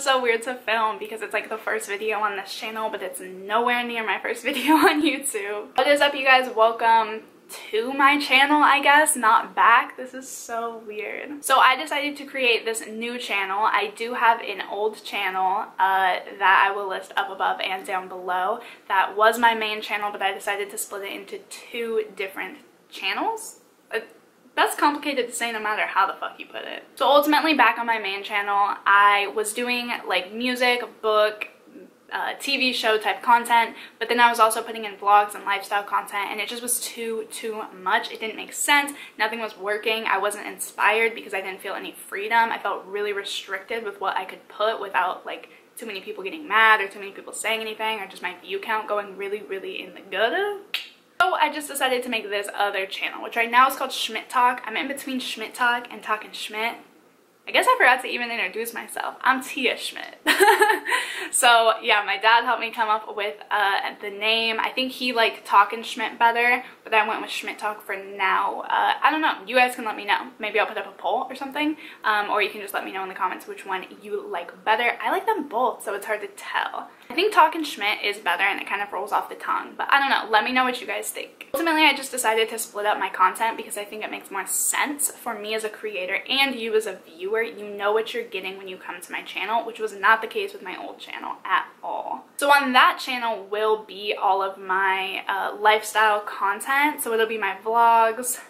so weird to film because it's like the first video on this channel, but it's nowhere near my first video on YouTube. What is up, you guys? Welcome to my channel, I guess, not back. This is so weird. So I decided to create this new channel. I do have an old channel uh, that I will list up above and down below. That was my main channel, but I decided to split it into two different channels. Uh, that's complicated to say no matter how the fuck you put it. So ultimately back on my main channel, I was doing like music, book, uh, TV show type content, but then I was also putting in vlogs and lifestyle content and it just was too, too much. It didn't make sense. Nothing was working. I wasn't inspired because I didn't feel any freedom. I felt really restricted with what I could put without like too many people getting mad or too many people saying anything or just my view count going really, really in the gutter. So I just decided to make this other channel, which right now is called Schmidt Talk. I'm in between Schmidt Talk and Talking Schmidt. I guess I forgot to even introduce myself. I'm Tia Schmidt. so yeah, my dad helped me come up with uh, the name. I think he liked Talking Schmidt better, but I went with Schmidt Talk for now. Uh, I don't know. You guys can let me know. Maybe I'll put up a poll or something, um, or you can just let me know in the comments which one you like better. I like them both, so it's hard to tell. I think Talking Schmidt is better and it kind of rolls off the tongue, but I don't know. Let me know what you guys think. Ultimately, I just decided to split up my content because I think it makes more sense for me as a creator and you as a viewer. You know what you're getting when you come to my channel, which was not the case with my old channel at all. So on that channel will be all of my uh, lifestyle content. So it'll be my vlogs,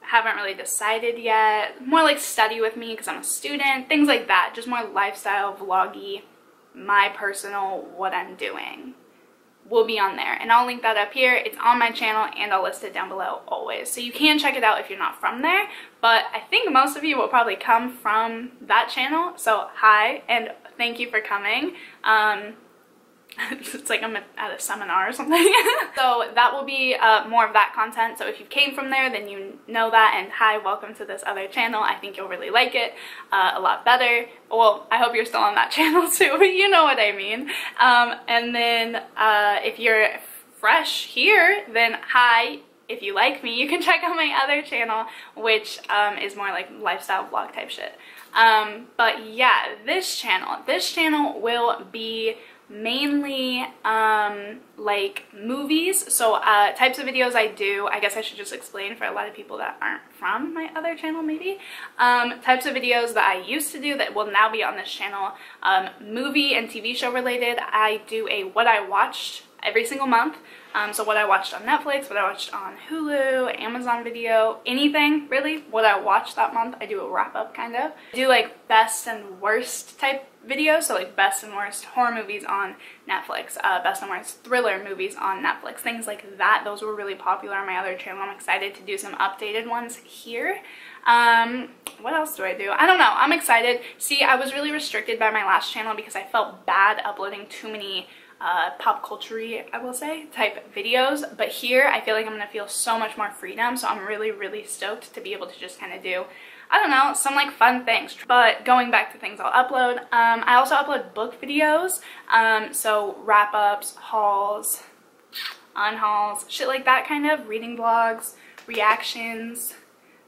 haven't really decided yet. More like study with me because I'm a student, things like that. Just more lifestyle vloggy my personal what I'm doing will be on there. And I'll link that up here. It's on my channel and I'll list it down below always. So you can check it out if you're not from there but I think most of you will probably come from that channel. So hi and thank you for coming. Um, it's like I'm at a seminar or something. so that will be uh, more of that content. So if you came from there, then you know that. And hi, welcome to this other channel. I think you'll really like it uh, a lot better. Well, I hope you're still on that channel too, but you know what I mean. Um, and then uh, if you're fresh here, then hi, if you like me, you can check out my other channel, which um, is more like lifestyle vlog type shit. Um, but yeah, this channel, this channel will be mainly um, like movies. So uh, types of videos I do, I guess I should just explain for a lot of people that aren't from my other channel maybe. Um, types of videos that I used to do that will now be on this channel. Um, movie and TV show related, I do a what I watched every single month. Um, so what I watched on Netflix, what I watched on Hulu, Amazon Video, anything really, what I watched that month, I do a wrap up kind of. I do like best and worst type videos, so like best and worst horror movies on Netflix, uh, best and worst thriller movies on Netflix, things like that. Those were really popular on my other channel. I'm excited to do some updated ones here. Um, what else do I do? I don't know. I'm excited. See, I was really restricted by my last channel because I felt bad uploading too many uh, pop culture I will say, type videos. But here, I feel like I'm going to feel so much more freedom. So I'm really, really stoked to be able to just kind of do I don't know, some like fun things. But going back to things I'll upload, um, I also upload book videos. Um, so wrap-ups, hauls, unhauls, shit like that kind of, reading blogs, reactions.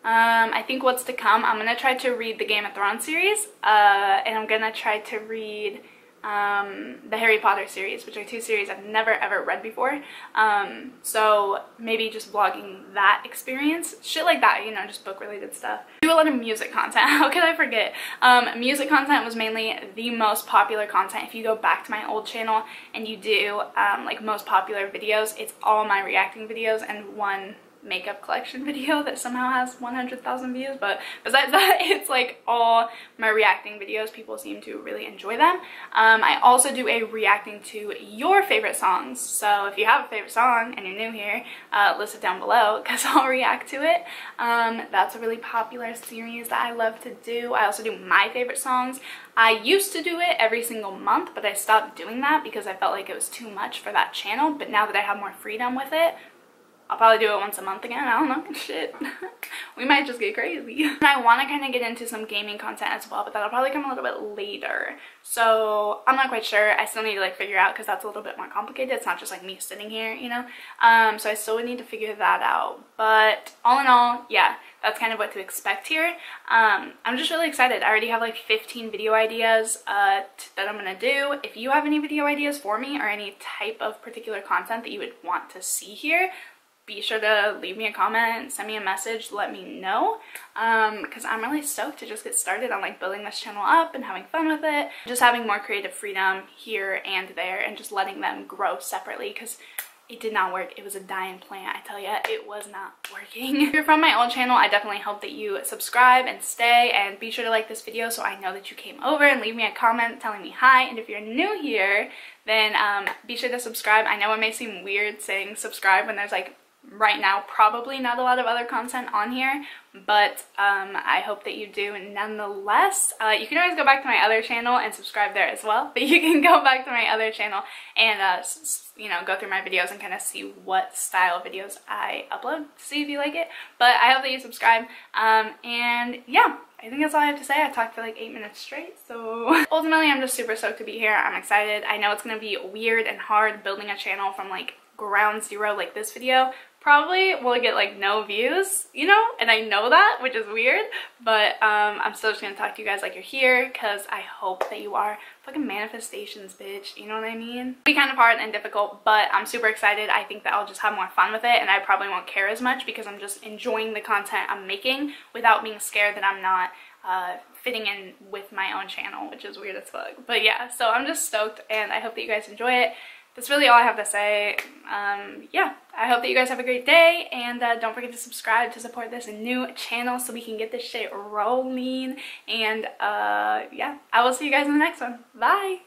Um, I think what's to come, I'm going to try to read the Game of Thrones series, uh, and I'm going to try to read um, the Harry Potter series, which are two series I've never ever read before. Um, so maybe just vlogging that experience, shit like that, you know, just book related stuff. do a lot of music content, how could I forget? Um, music content was mainly the most popular content. If you go back to my old channel and you do um, like most popular videos, it's all my reacting videos and one makeup collection video that somehow has 100,000 views but besides that it's like all my reacting videos. People seem to really enjoy them. Um, I also do a reacting to your favorite songs. So if you have a favorite song and you're new here uh, list it down below because I'll react to it. Um, that's a really popular series that I love to do. I also do my favorite songs. I used to do it every single month but I stopped doing that because I felt like it was too much for that channel. But now that I have more freedom with it I'll probably do it once a month again. I don't know. Shit. we might just get crazy. And I want to kind of get into some gaming content as well, but that'll probably come a little bit later. So I'm not quite sure. I still need to like figure out because that's a little bit more complicated. It's not just like me sitting here, you know? Um, so I still would need to figure that out. But all in all, yeah, that's kind of what to expect here. Um, I'm just really excited. I already have like 15 video ideas uh, that I'm going to do. If you have any video ideas for me or any type of particular content that you would want to see here, be sure to leave me a comment, send me a message, let me know because um, I'm really stoked to just get started on like building this channel up and having fun with it. Just having more creative freedom here and there and just letting them grow separately because it did not work. It was a dying plant, I tell you. It was not working. if you're from my old channel, I definitely hope that you subscribe and stay and be sure to like this video so I know that you came over and leave me a comment telling me hi. And if you're new here, then um, be sure to subscribe. I know it may seem weird saying subscribe when there's like right now probably not a lot of other content on here but um, I hope that you do nonetheless. Uh, you can always go back to my other channel and subscribe there as well but you can go back to my other channel and uh, you know go through my videos and kind of see what style videos I upload see if you like it but I hope that you subscribe um, and yeah I think that's all I have to say. I talked for like eight minutes straight, so ultimately I'm just super stoked to be here. I'm excited. I know it's gonna be weird and hard building a channel from like ground zero like this video, probably will get like no views, you know? And I know that, which is weird, but um, I'm still just gonna talk to you guys like you're here because I hope that you are fucking manifestations, bitch. You know what I mean? Be kind of hard and difficult, but I'm super excited. I think that I'll just have more fun with it and I probably won't care as much because I'm just enjoying the content I'm making without being scared that I'm not uh, fitting in with my own channel, which is weird as fuck. But yeah, so I'm just stoked and I hope that you guys enjoy it that's really all I have to say. Um, yeah, I hope that you guys have a great day and uh, don't forget to subscribe to support this new channel so we can get this shit rolling. And uh, yeah, I will see you guys in the next one. Bye!